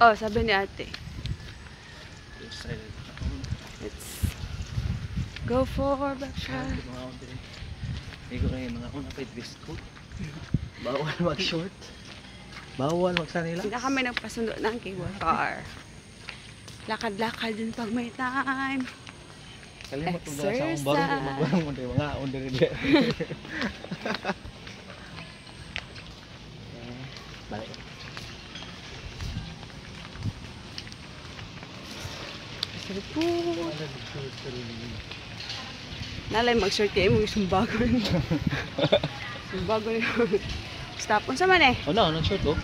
Oh, sabi ni ate. Let's go for rin. Hindi ko yung mga dress code. Bawal mag-short. Bawal magsanila. Hindi kami nagpasundo ng cable car. Lakad-lakad din pag may time. Kalimot mo sa akong baro. Mga under rin. Balik. Sabi po. Nalay mag-short kayo mong sumbagon. yun. Stop. Unsa man eh. Oh no, anong short oh?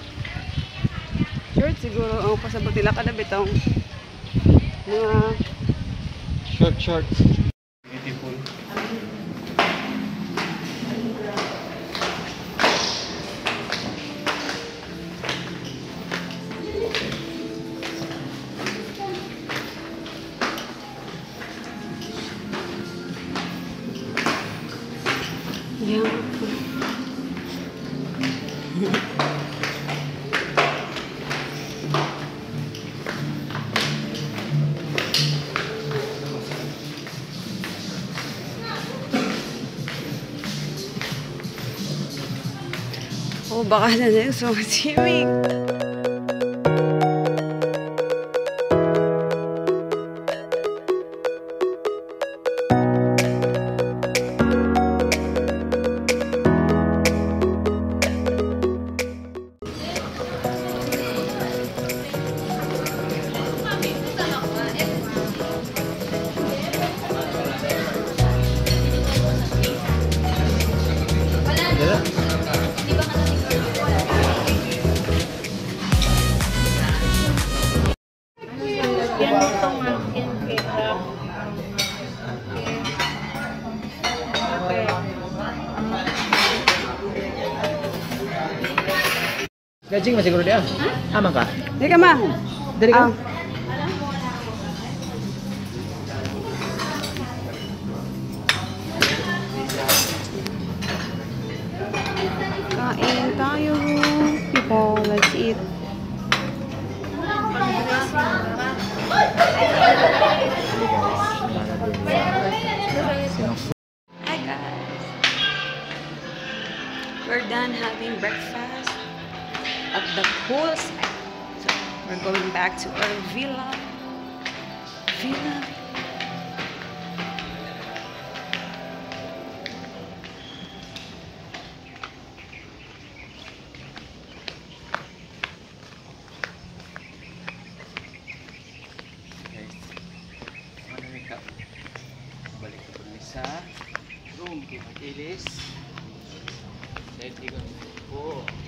Short siguro ang pasabot nila kada bitong mga Short, short. Oh, baka na na yung swimming. Gajing masih dia. Aman ka? Hindi ka ma. Dari ka? Ah. Kain tayo. People, let's eat. Hi guys. We're done having breakfast at the poolside. So we're going back to our villa. Villa. Guys, ano yung cup? Balik ko dun sa room kay Magilis. Dahil di ko po.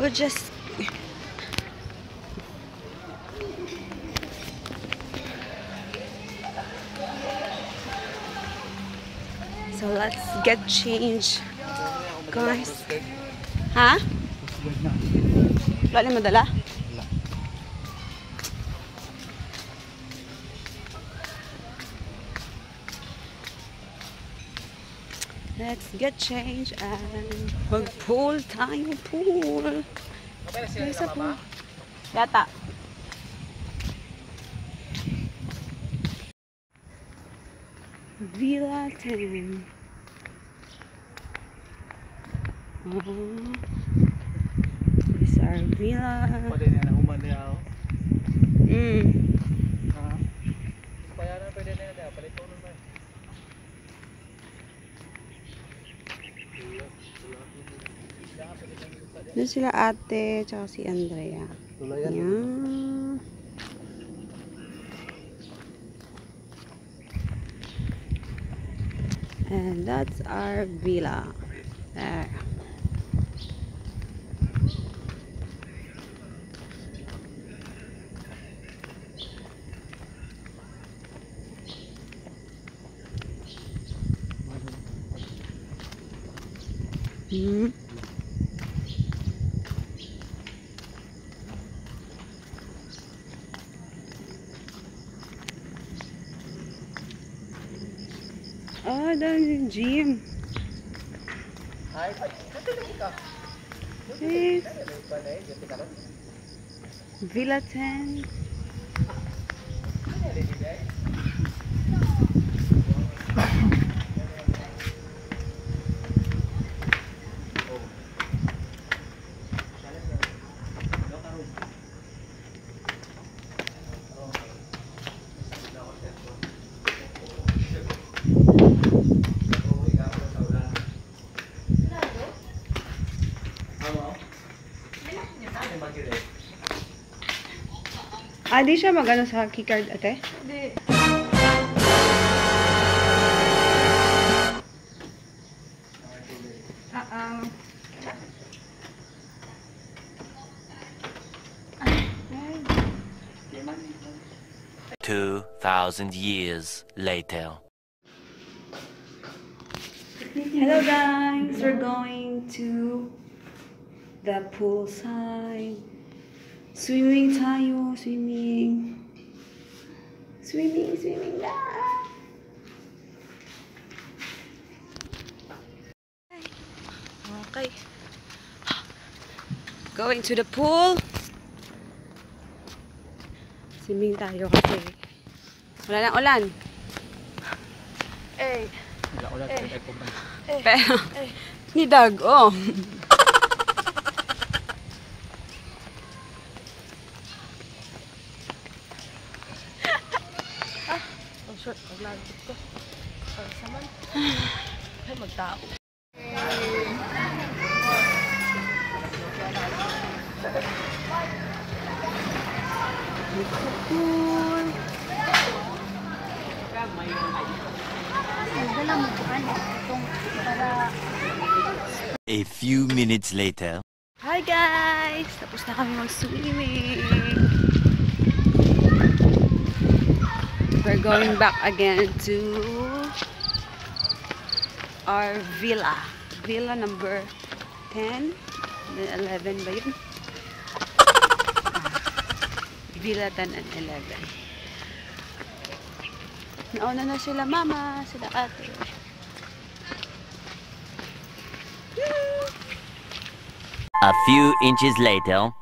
We'll just So let's get change. Guys. Ha? Dala? Let's get changed and mag-pool tayo pool. Tayo sa pool. Yata. Villa 10. Oh. This is our villa. Pwede na na human niya ako. Mm. Ha? Bayaran pwede na yan. Palit ko nun ba? Doon sila ate, tsaka si Andrea. Yan. And that's our villa. There. Hmm. Ah, dahil yung gym. Ay, ay, katulog ka. Yes. Ano ba na yun? Yung tikaron? Villa 10. Ah, di siya magano sa keycard, ate? Hindi. Ah. Two thousand years later. Hello guys, we're going to the poolside. Swimming tayo, swimming. Swimming, swimming na. Okay. Going to the pool. Swimming tayo kasi wala nang ulan. Eh, Wala ko lang, Eh. ko ba? Pero, ni Doug, oh. Maglagot ko. Para sa man. Ay, magtao. Pool. A few minutes later. Hi guys! Tapos na kami mag-swimming. Going back again to our villa. Villa number 10. Then 11 ba yun? Ah, Villa 10 and 11. Nauna na sila mama, sila ate. A few inches later.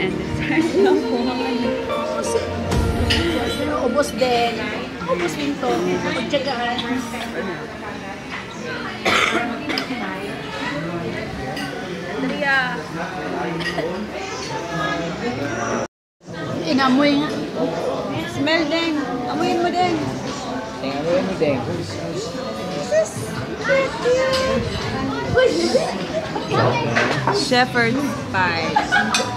And dessert lang po. Ubos din. Ubos din to. Pagtsagaan. Andrea. Inamoy nga. Smell din. Amuyin mo din. Tingnan mo din. Shepherd's pie.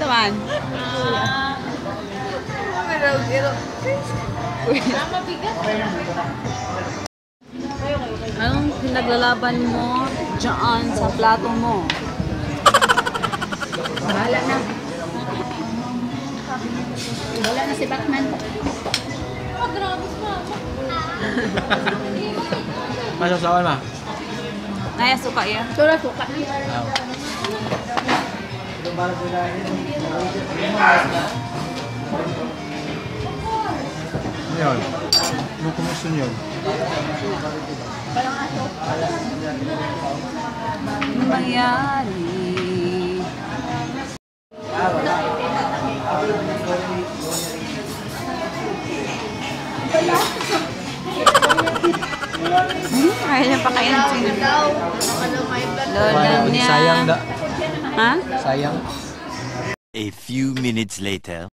Naman. Anong pinaglalaban mo dyan sa plato mo? Bahala na. Wala na si Batman. Masasawan ma? Naya, suka iya. Sura suka na. Ngayon, ano kumusta yun? Mayari. Kaya niya pa kaya si Lola niya. Sayang da. Ha? Sayang. A few minutes later.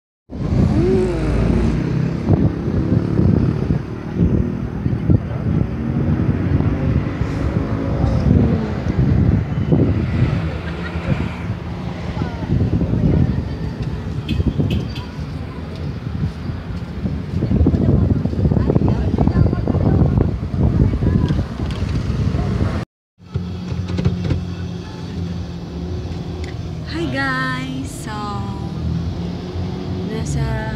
Nasa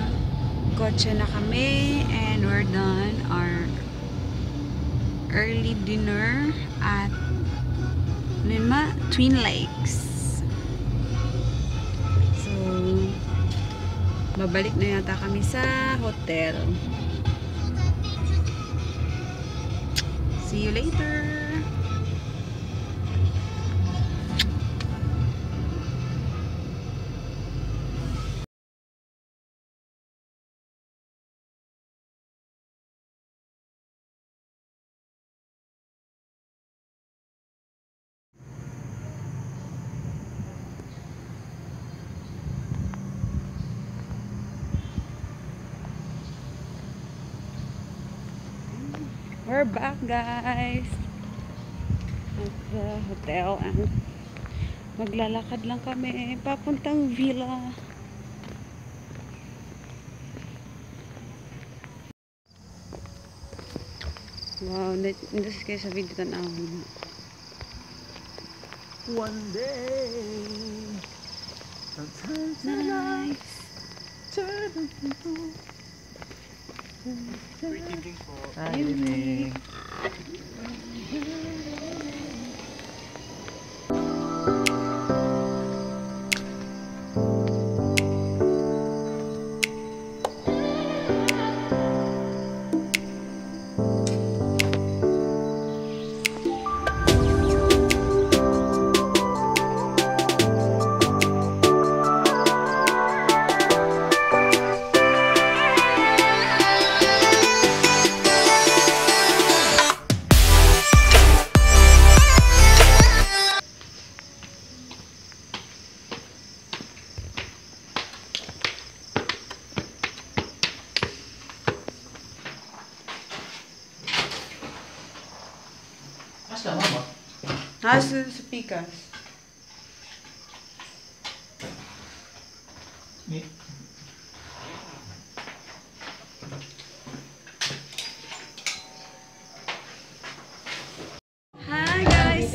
kotse na kami and we're done our early dinner at Lima Twin Lakes. So, babalik na yata kami sa hotel. See you later! We're back, guys. At the hotel and maglalakad lang kami papuntang villa. Wow, nandun kayo sa video tanawin. One day. Sometimes Nice. Hi, evening.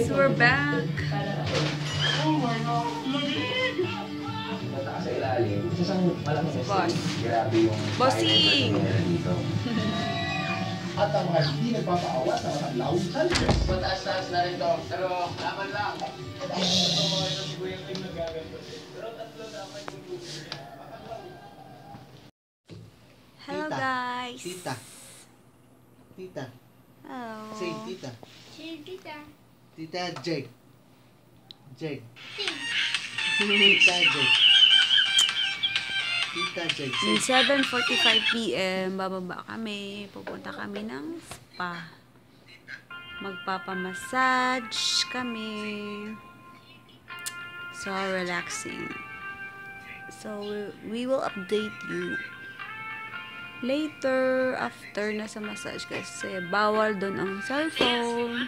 guys! We're back! Boss. Bossing! At ang mga hindi nagpapaawa sa mga loud challenges. Mataas-taas na rin to. Pero laban lang. Hello guys! Tita. Tita. Hello. Say tita. Say tita. Tita Jeg. Jeg. Tita Jeg. Tita Jeg. Say 7.45 p.m. Bababa kami. Pupunta kami ng spa. Magpapamassage kami. So relaxing. So we will update you later after na sa massage kasi bawal doon ang cellphone.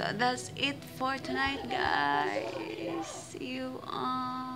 So that's it for tonight guys. See you on